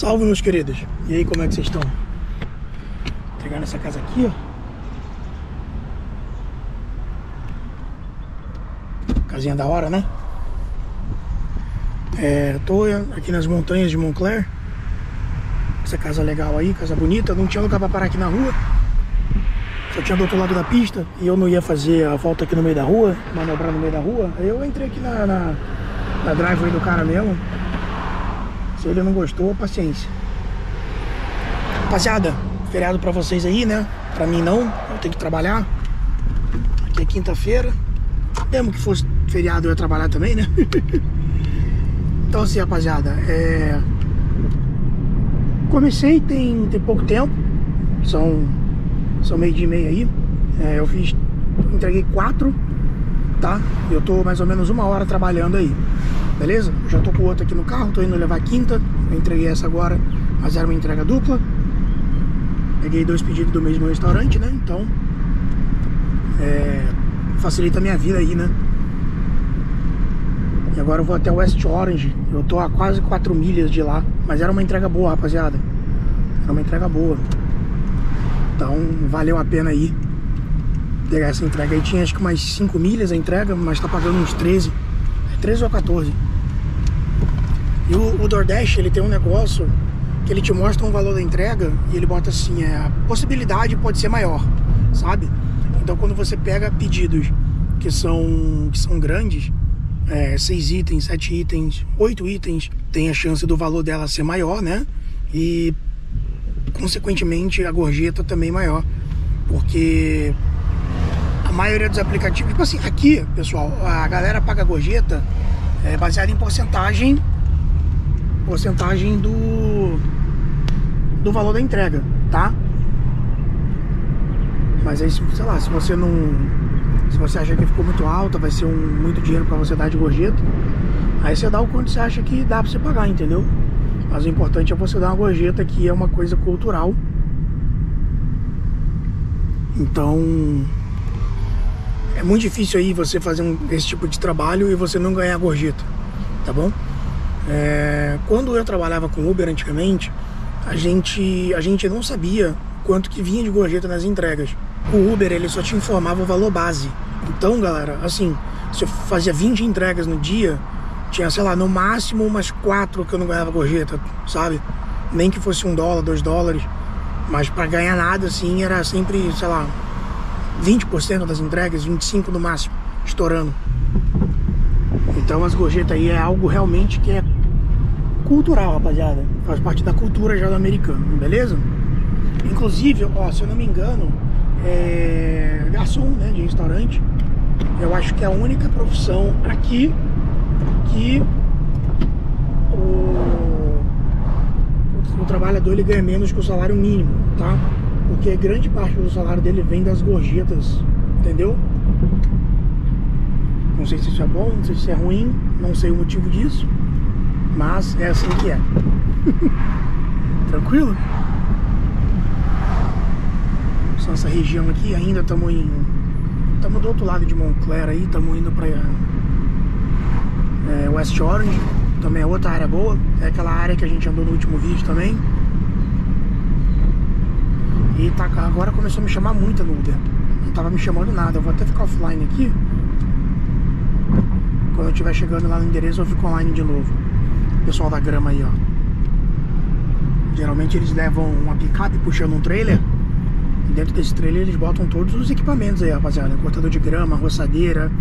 Salve, meus queridos. E aí, como é que vocês estão? Entregar nessa casa aqui, ó. Casinha da hora, né? É, tô aqui nas montanhas de Montclair. Essa casa legal aí, casa bonita. Não tinha lugar pra parar aqui na rua. Só tinha do outro lado da pista. E eu não ia fazer a volta aqui no meio da rua, manobrar no meio da rua. Aí eu entrei aqui na, na, na driveway do cara mesmo. Se ele não gostou, paciência. Rapaziada, feriado pra vocês aí, né? Pra mim não, eu tenho que trabalhar. Aqui é quinta-feira. Mesmo que fosse feriado eu ia trabalhar também, né? então assim, rapaziada, é... Comecei tem, tem pouco tempo. São, são meio dia e meio aí. É, eu fiz. Entreguei quatro, tá? Eu tô mais ou menos uma hora trabalhando aí beleza? já tô com o outro aqui no carro, tô indo levar a quinta, eu entreguei essa agora, mas era uma entrega dupla. Peguei dois pedidos do mesmo restaurante, né? Então, é, facilita a minha vida aí, né? E agora eu vou até West Orange, eu tô a quase 4 milhas de lá, mas era uma entrega boa, rapaziada. Era uma entrega boa. Então, valeu a pena aí essa entrega aí. Tinha acho que umas 5 milhas a entrega, mas tá pagando uns 13. 13 ou 14. E o, o DoorDash, ele tem um negócio que ele te mostra um valor da entrega e ele bota assim, é, a possibilidade pode ser maior, sabe? Então quando você pega pedidos que são, que são grandes, é, seis itens, sete itens, oito itens, tem a chance do valor dela ser maior, né? E consequentemente a gorjeta também maior, porque a maioria dos aplicativos, tipo assim, aqui, pessoal, a galera paga gorjeta é baseada em porcentagem porcentagem do do valor da entrega, tá? Mas aí, sei lá, se você não se você acha que ficou muito alta, vai ser um, muito dinheiro para você dar de gorjeta, aí você dá o quanto você acha que dá para você pagar, entendeu? Mas o importante é você dar uma gorjeta que é uma coisa cultural. Então, é muito difícil aí você fazer um, esse tipo de trabalho e você não ganhar gorjeta, tá bom? É, quando eu trabalhava com Uber antigamente, a gente, a gente não sabia quanto que vinha de gorjeta nas entregas. O Uber ele só te informava o valor base. Então, galera, assim, se eu fazia 20 entregas no dia, tinha, sei lá, no máximo umas quatro que eu não ganhava gorjeta, sabe? Nem que fosse um dólar, dois dólares. Mas para ganhar nada, assim, era sempre, sei lá, 20% das entregas, 25% no máximo, estourando. Então as gorjetas aí é algo realmente que é cultural, rapaziada. Faz parte da cultura já do americano, beleza? Inclusive, ó, se eu não me engano, é garçom, né, de restaurante. Eu acho que é a única profissão aqui que o, o trabalhador ele ganha menos que o salário mínimo, tá? Porque grande parte do salário dele vem das gorjetas, entendeu? Não sei se isso é bom, não sei se isso é ruim, não sei o motivo disso, mas é assim que é. Tranquilo? Só essa região aqui, ainda estamos em. Estamos do outro lado de Montclair aí, estamos indo para é, West Orange, também é outra área boa, é aquela área que a gente andou no último vídeo também. E tá, agora começou a me chamar muito no Uber. Não tava me chamando nada. Eu vou até ficar offline aqui. Quando eu estiver chegando lá no endereço, eu fico online de novo. O pessoal da grama aí, ó. Geralmente eles levam uma picape puxando um trailer. E dentro desse trailer eles botam todos os equipamentos aí, rapaziada. Cortador de grama, roçadeira,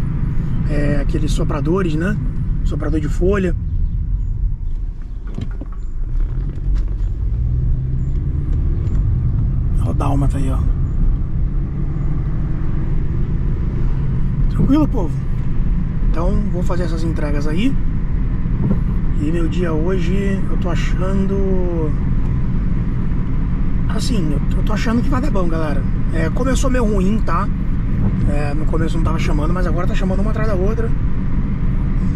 é, aqueles sopradores, né? Soprador de folha. Dálmata aí, ó. Tranquilo, povo? Então, vou fazer essas entregas aí. E meu dia hoje, eu tô achando... Assim, eu tô achando que vai dar bom, galera. É, começou meio ruim, tá? É, no começo não tava chamando, mas agora tá chamando uma atrás da outra.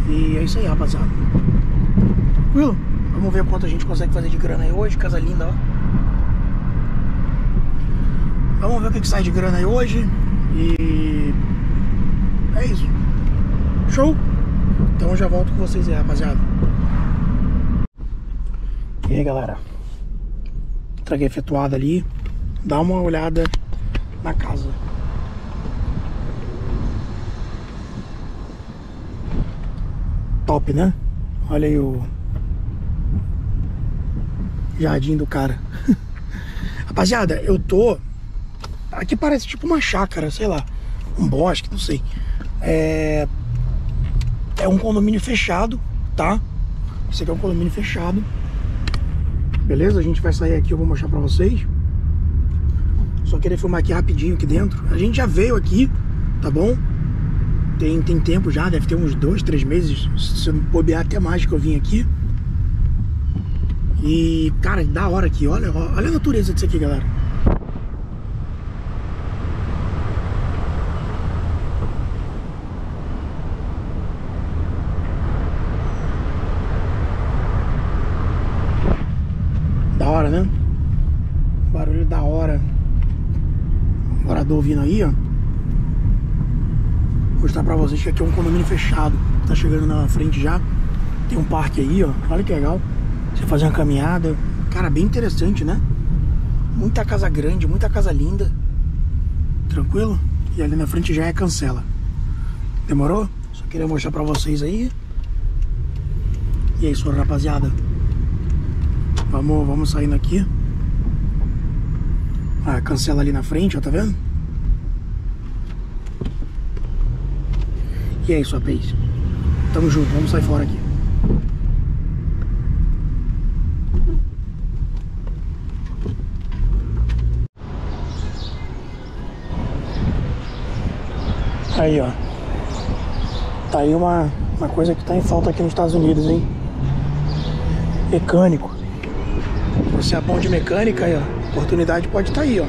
E é isso aí, rapaziada. Tranquilo? Vamos ver quanto a gente consegue fazer de grana aí hoje. Casa linda, ó. Vamos ver o que, que sai de grana aí hoje. E é isso. Show? Então eu já volto com vocês aí, rapaziada. E aí, galera. entrega efetuada ali. Dá uma olhada na casa. Top, né? Olha aí o jardim do cara. Rapaziada, eu tô. Aqui parece tipo uma chácara, sei lá. Um bosque, não sei. É. É um condomínio fechado, tá? Esse aqui é um condomínio fechado. Beleza? A gente vai sair aqui, eu vou mostrar pra vocês. Só queria filmar aqui rapidinho aqui dentro. A gente já veio aqui, tá bom? Tem, tem tempo já, deve ter uns dois, três meses. Se eu bobear até mais que eu vim aqui. E, cara, da hora aqui. Olha, olha a natureza disso aqui, galera. Da hora, né? Barulho da hora. Morador vindo aí, ó. Vou mostrar pra vocês que aqui é um condomínio fechado. Tá chegando na frente já. Tem um parque aí, ó. Olha que legal. Você fazer uma caminhada. Cara, bem interessante, né? Muita casa grande, muita casa linda. Tranquilo? E ali na frente já é cancela. Demorou? Só queria mostrar pra vocês aí. E é isso, rapaziada. Vamos, vamos saindo aqui. Ah, cancela ali na frente, ó, tá vendo? E é isso, rapaz. Tamo junto, vamos sair fora aqui. Aí, ó. Tá aí uma, uma coisa que tá em falta aqui nos Estados Unidos, hein? Mecânico. Você é bom de mecânica aí, ó. Oportunidade pode estar tá aí, ó.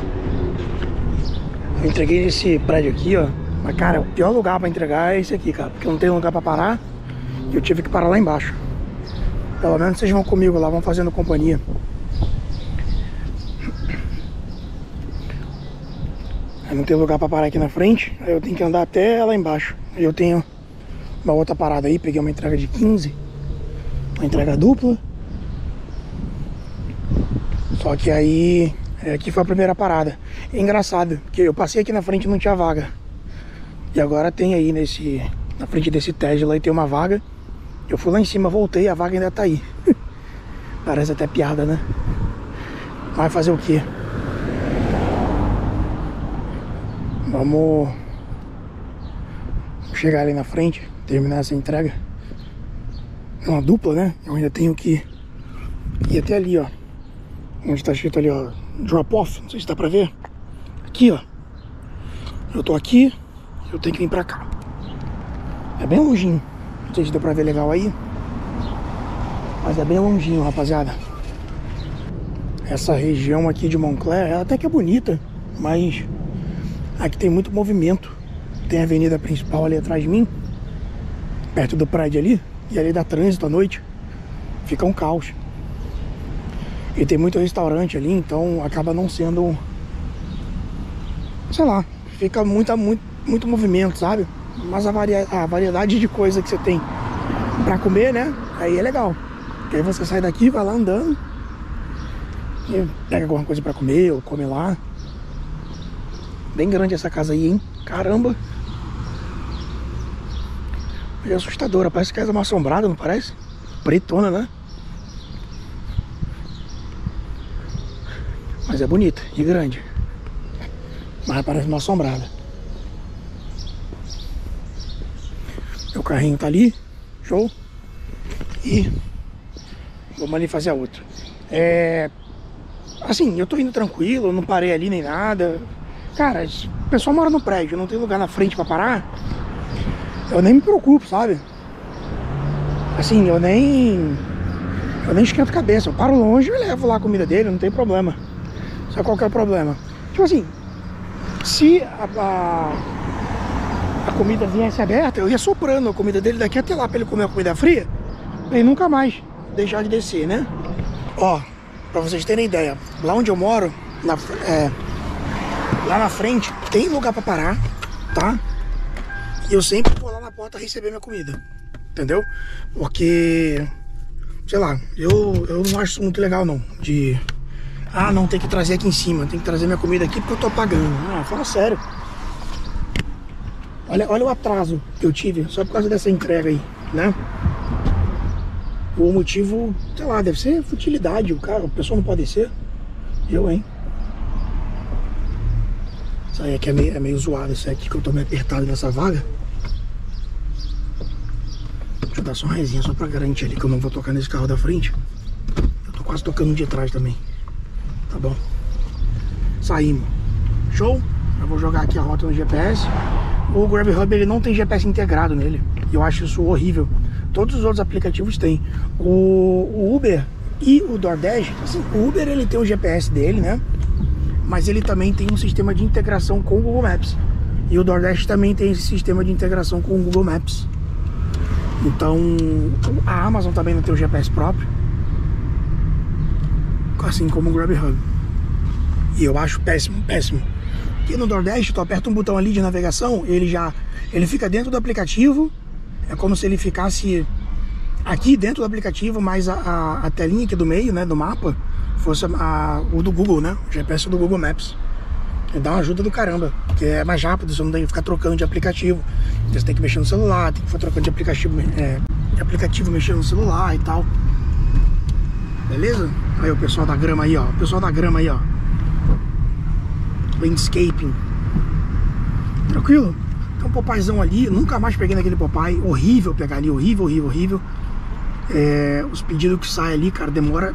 Eu entreguei nesse prédio aqui, ó. Mas, cara, o pior lugar pra entregar é esse aqui, cara. Porque não tem lugar pra parar. E eu tive que parar lá embaixo. Pelo menos vocês vão comigo lá, vão fazendo companhia. Aí não tem lugar pra parar aqui na frente. Aí eu tenho que andar até lá embaixo. Eu tenho uma outra parada aí. Peguei uma entrega de 15. Uma entrega dupla. Só que aí é, aqui foi a primeira parada. É engraçado, porque eu passei aqui na frente e não tinha vaga. E agora tem aí nesse. Na frente desse Tesla aí tem uma vaga. Eu fui lá em cima, voltei, a vaga ainda tá aí. Parece até piada, né? Vai fazer o quê? Vamos chegar ali na frente, terminar essa entrega. É uma dupla, né? Eu ainda tenho que ir até ali, ó. Onde tá escrito ali, ó, drop off, não sei se dá pra ver. Aqui, ó. Eu tô aqui, eu tenho que vir pra cá. É bem longinho. Não sei se dá pra ver legal aí. Mas é bem longinho, rapaziada. Essa região aqui de Montclair, ela até que é bonita, mas aqui tem muito movimento. Tem a avenida principal ali atrás de mim, perto do prédio ali, e ali dá trânsito à noite. Fica um caos. E tem muito restaurante ali, então acaba não sendo. Sei lá, fica muita, muito, muito movimento, sabe? Mas a, varia, a variedade de coisa que você tem pra comer, né? Aí é legal. Porque aí você sai daqui, vai lá andando. E pega alguma coisa pra comer ou come lá. Bem grande essa casa aí, hein? Caramba! É assustadora, parece casa é uma assombrada, não parece? Pretona, né? Mas é bonita e grande. Mas parece uma assombrada. Meu carrinho tá ali. Show. E vamos ali fazer a outra. É. Assim, eu tô indo tranquilo, não parei ali nem nada. Cara, o pessoal mora no prédio, não tem lugar na frente pra parar. Eu nem me preocupo, sabe? Assim, eu nem. Eu nem esquento a cabeça. Eu paro longe e levo lá a comida dele, não tem problema. Sabe qual que é problema? Tipo assim, se a, a, a, comida viesse aberta, eu ia soprando a comida dele daqui até lá pra ele comer a comida fria, pra ele nunca mais deixar de descer, né? Ó, pra vocês terem ideia, lá onde eu moro, na, é, lá na frente, tem lugar pra parar, tá? E eu sempre vou lá na porta receber minha comida, entendeu? Porque, sei lá, eu, eu não acho muito legal não, de Ah, não, tem que trazer aqui em cima, tem que trazer minha comida aqui porque eu tô pagando. Ah, fala sério. Olha, olha o atraso que eu tive só por causa dessa entrega aí, né? O motivo, sei lá, deve ser futilidade. O cara, o pessoal não pode descer. Eu, hein? Isso aí aqui é meio, é meio zoado, isso aqui que eu tô meio apertado nessa vaga. Deixa eu dar só uma resinha só pra garantir ali que eu não vou tocar nesse carro da frente. Eu tô quase tocando de trás também. Bom. Saímos. Show? Eu vou jogar aqui a rota no GPS. O Grab Hub ele não tem GPS integrado nele. Eu acho isso horrível. Todos os outros aplicativos têm. O, o Uber e o DoorDash, assim, o Uber ele tem o GPS dele, né? Mas ele também tem um sistema de integração com o Google Maps. E o DoorDash também tem esse sistema de integração com o Google Maps. Então, a Amazon também não tem o GPS próprio. Assim como o Grab Hub. E eu acho péssimo, péssimo. Aqui no Nordeste, tu aperta um botão ali de navegação, ele já ele fica dentro do aplicativo. É como se ele ficasse aqui dentro do aplicativo, mas a, a, a telinha aqui do meio, né, do mapa, fosse a, o do Google, né? O GPS do Google Maps. Dá uma ajuda do caramba, porque é mais rápido, você não tem que ficar trocando de aplicativo. Você tem que mexer no celular, tem que ficar trocando de aplicativo, é, de aplicativo mexendo no celular e tal. Beleza? Aí o pessoal da grama aí, ó. O pessoal da grama aí, ó landscaping. Tranquilo? Tem um Popaizão ali, nunca mais peguei naquele Popai. Horrível pegar ali, horrível, horrível, horrível. É, os pedidos que saem ali, cara, demora.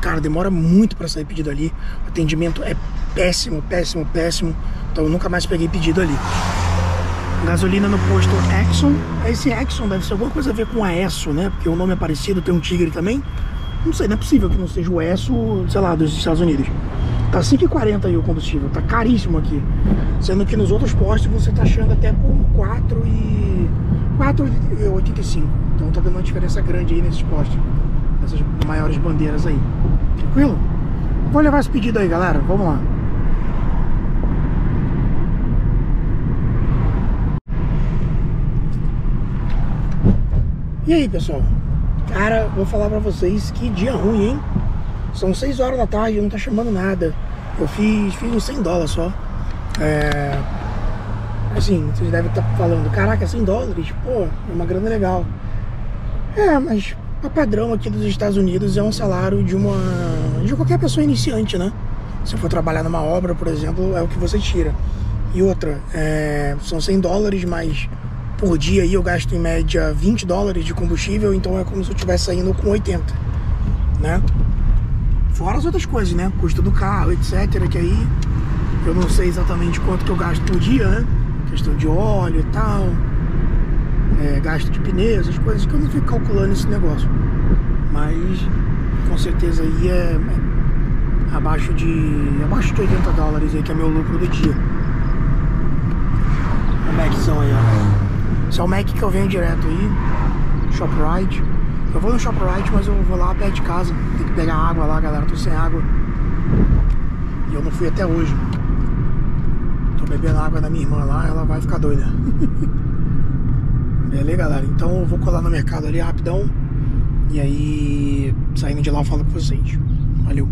Cara, demora muito para sair pedido ali. O atendimento é péssimo, péssimo, péssimo. Então eu nunca mais peguei pedido ali. Gasolina no posto Exxon. Esse Exxon deve ser alguma coisa a ver com a ESSO, né? Porque o nome é parecido, tem um tigre também. Não sei, não é possível que não seja o ESSO, sei lá, dos Estados Unidos. Tá 5,40 aí o combustível, tá caríssimo aqui. Sendo que nos outros postos você tá achando até por 4 e 4,85. Então tá dando uma diferença grande aí nesses postos. Nessas maiores bandeiras aí. Tranquilo? Vou levar esse pedido aí, galera. Vamos lá. E aí, pessoal? Cara, vou falar pra vocês que dia ruim, hein? São 6 horas da tarde, não tá chamando nada. Eu fiz, fiz uns 100 dólares só. É, assim, vocês devem estar tá falando, caraca, 100 dólares? Pô, é uma grana legal. É, mas a padrão aqui dos Estados Unidos é um salário de uma de qualquer pessoa iniciante, né? Se for trabalhar numa obra, por exemplo, é o que você tira. E outra, é, são 100 dólares, mas por dia aí eu gasto em média 20 dólares de combustível, então é como se eu estivesse saindo com 80, né? Fora as outras coisas, né? Custo do carro, etc. Que aí eu não sei exatamente quanto que eu gasto por dia, né? Questão de óleo e tal. É, gasto de pneus, as coisas que eu não fico calculando esse negócio. Mas com certeza aí é, é abaixo de. abaixo de 80 dólares aí, que é meu lucro do dia. O Maczão aí, ó. Esse é o Mac que eu venho direto aí. Shoprite. Eu vou no Shoprite, mas eu vou lá perto de casa. Tem que pegar água lá, galera. Tô sem água. E eu não fui até hoje. Tô bebendo água da minha irmã lá, ela vai ficar doida. Beleza, galera? Então eu vou colar no mercado ali rapidão. E aí, saindo de lá, eu falo com vocês. Valeu.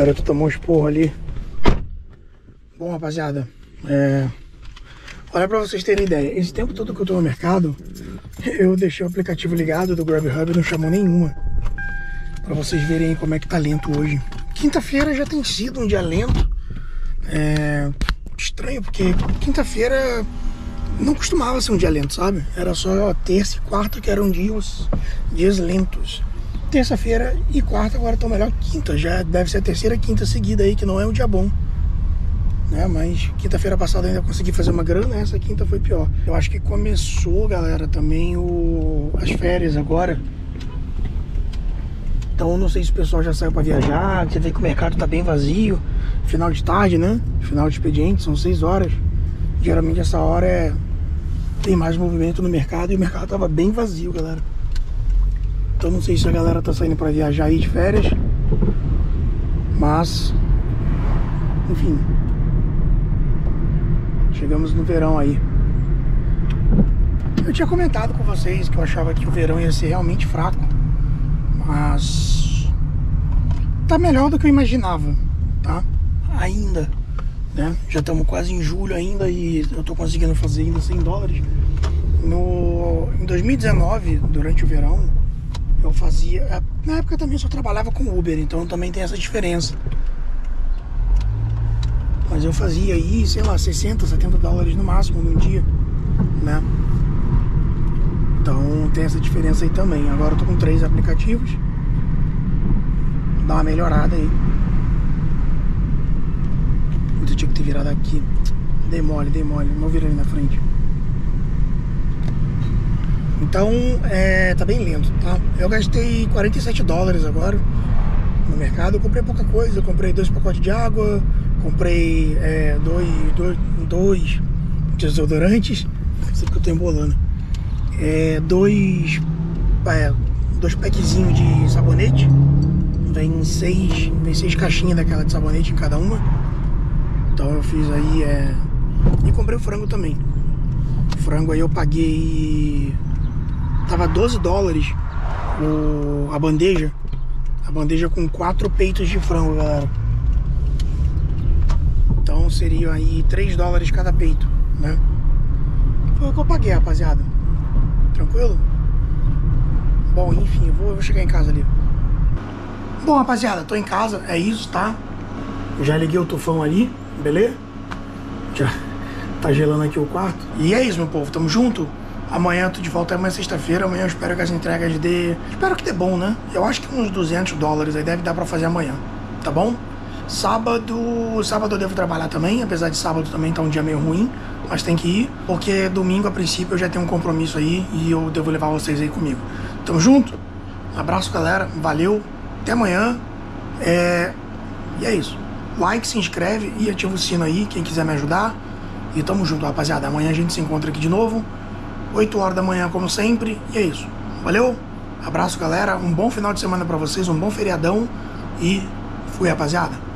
Garoto tomou um esporro ali. Bom, rapaziada, é... Olha pra vocês terem ideia, esse tempo todo que eu tô no mercado, eu deixei o aplicativo ligado do Grab Hub e não chamou nenhuma. Pra vocês verem como é que tá lento hoje. Quinta-feira já tem sido um dia lento. É... Estranho, porque quinta-feira não costumava ser um dia lento, sabe? Era só terça e quarta que eram dias, dias lentos terça-feira e quarta agora estão melhor quinta. Já deve ser a terceira quinta seguida aí, que não é um dia bom. Né? Mas quinta-feira passada ainda consegui fazer uma grana, essa quinta foi pior. Eu acho que começou, galera, também o... as férias agora. Então não sei se o pessoal já saiu para viajar, você vê que o mercado tá bem vazio. Final de tarde, né? Final de expediente, são 6 horas. Geralmente essa hora é tem mais movimento no mercado e o mercado tava bem vazio, galera. Então não sei se a galera tá saindo para viajar aí de férias. Mas, enfim, chegamos no verão aí. Eu tinha comentado com vocês que eu achava que o verão ia ser realmente fraco, mas tá melhor do que eu imaginava, tá? Ainda, né? Já estamos quase em julho ainda e eu tô conseguindo fazer ainda 100 dólares. No, em 2019, durante o verão, eu fazia. É, na época também só trabalhava com Uber, então também tem essa diferença. Mas eu fazia aí, sei lá, 60, 70 dólares no máximo num dia, né? Então tem essa diferença aí também. Agora eu tô com três aplicativos. Dá uma melhorada aí. Eu tinha que ter virado aqui. Dei mole, dei mole. Não virei na frente. Então, é, tá bem lento, tá? Eu gastei 47 dólares agora no mercado. Eu comprei pouca coisa. Eu comprei dois pacotes de água, comprei é, dois, dois, dois desodorantes. Sei que eu tô embolando. É, dois, é, dois packzinhos de sabonete. Vem seis, vem seis caixinhas daquela de sabonete em cada uma. Então eu fiz aí. É... E comprei o frango também. O frango aí eu paguei Tava 12 dólares o, a bandeja. A bandeja com quatro peitos de frango, galera. Então seria aí 3 dólares cada peito, né? Foi o que eu paguei, rapaziada. Tranquilo? Bom, enfim, eu vou, eu vou chegar em casa ali. Bom, rapaziada, tô em casa, é isso, tá? Já liguei o tufão ali, beleza? Já tá gelando aqui o quarto. E é isso, meu povo, tamo junto? Amanhã eu tô de volta, amanhã é sexta-feira, amanhã eu espero que as entregas dê... Espero que dê bom, né? Eu acho que uns 200 dólares aí deve dar pra fazer amanhã, tá bom? Sábado... Sábado eu devo trabalhar também, apesar de sábado também tá um dia meio ruim, mas tem que ir, porque domingo, a princípio, eu já tenho um compromisso aí e eu devo levar vocês aí comigo. Tamo junto? Um abraço, galera. Valeu. Até amanhã. É... E é isso. Like, se inscreve e ativa o sino aí, quem quiser me ajudar. E tamo junto, rapaziada. Amanhã a gente se encontra aqui de novo. 8 horas da manhã, como sempre. E é isso. Valeu? Abraço, galera. Um bom final de semana para vocês, um bom feriadão. E fui, rapaziada.